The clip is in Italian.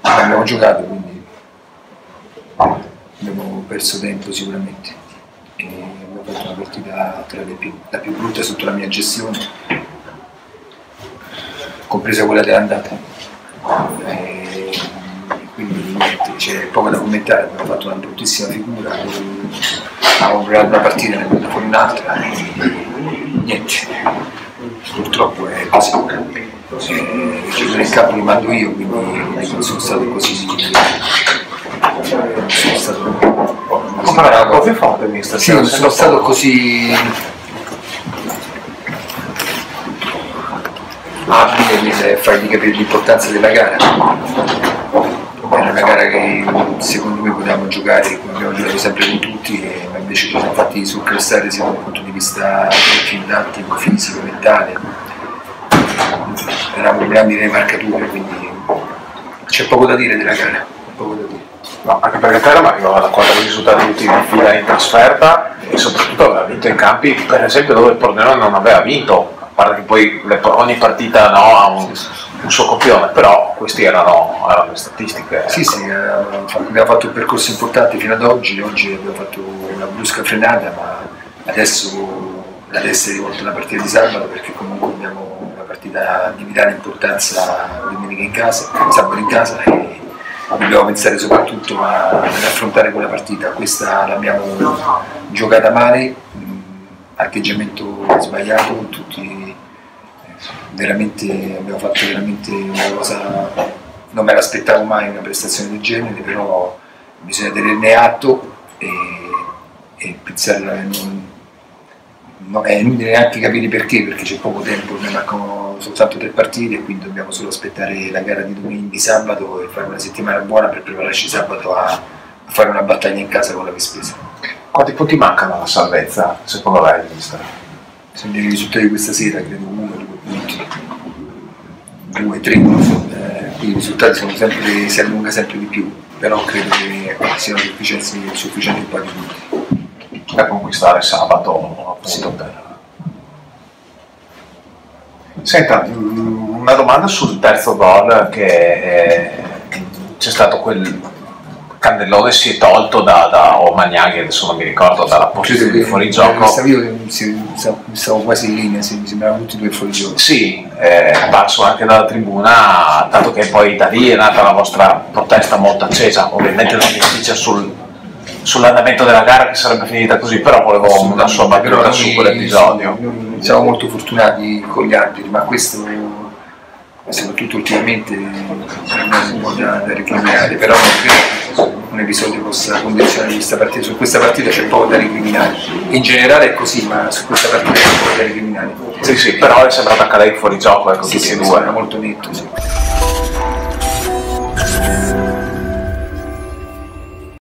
abbiamo giocato, quindi abbiamo perso tempo sicuramente. E abbiamo fatto una partita tra le più, la più brutta sotto la mia gestione, compresa quella dell'andata. E quindi niente, c'è poco da commentare, abbiamo fatto una bruttissima figura, abbiamo creato una partita ne abbiamo fuori un'altra. Niente, purtroppo è così. Eh, il campo li mando io, quindi non sono stato così. Sono stato Come po' più forte, mister? sì, non sono stato così abile nel fargli capire l'importanza della gara. Era una gara che secondo me potevamo giocare come abbiamo giocato sempre con tutti, e- ma invece ci siamo fatti surclassare sia da un punto di vista tecnico, tattico, fisico, mentale. Eravamo grandi nelle marcature, quindi c'è poco da dire della gara. Poco da dire. No, anche perché Teramo arrivava da quattro risultati ultimi di fila in trasferta e soprattutto aveva vinto in campi, per esempio, dove il Pordenone non aveva vinto, a parte che poi le- ogni partita no, ha un, un suo copione, però queste erano, erano le statistiche. Sì, sì, eh, abbiamo fatto un percorso importante fino ad oggi, oggi abbiamo fatto una brusca frenata, ma adesso la testa è rivolta alla partita di sabato perché comunque abbiamo una partita di vitale importanza domenica in casa, sabato in casa e dobbiamo pensare soprattutto a- ad affrontare quella partita. Questa l'abbiamo giocata male, mh, atteggiamento sbagliato, tutti eh, veramente abbiamo fatto veramente una cosa non me l'aspettavo mai una prestazione del genere, però bisogna tenerne atto e, e Pizzarra non, non è inutile neanche capire perché, perché c'è poco tempo, ne mancano soltanto tre partite e quindi dobbiamo solo aspettare la gara di domenica di sabato e fare una settimana buona per prepararci sabato a, fare una battaglia in casa con la Vespesa. Quanti punti mancano alla salvezza, secondo lei, mister? Sono i risultati di questa sera, credo uno, due punti, due, tre. Eh, quindi i risultati sono sempre, si allunga sempre di più, però credo che siano sufficienti, sufficienti un po' di punti. Per conquistare sabato appunto Sì. per- Senta, mm, una domanda sul terzo gol che eh, c'è stato quel cannellone si è tolto da, da o Magnaghi, adesso non mi ricordo, dalla posizione di fuorigioco. Stavo quasi in linea, mi sembravano tutti e due fuori gioco. Sì, è apparso anche dalla tribuna, tanto che poi da lì è nata la vostra protesta molto accesa, ovviamente non mi dice sul, sull'andamento della gara che sarebbe finita così, però volevo una sua battuta su quell'episodio. Siamo molto fortunati con gli arbitri, ma questo soprattutto ultimamente è un po' da, da recriminare, però non credo un episodio possa condizionare questa partita. Su questa partita c'è poco da recriminare. In generale è così, ma su questa partita c'è poco da recriminare. Sì, sì, però è sembrato anche lei fuori gioco, ecco, Sì, tutti sì, e due. molto netto. Sì.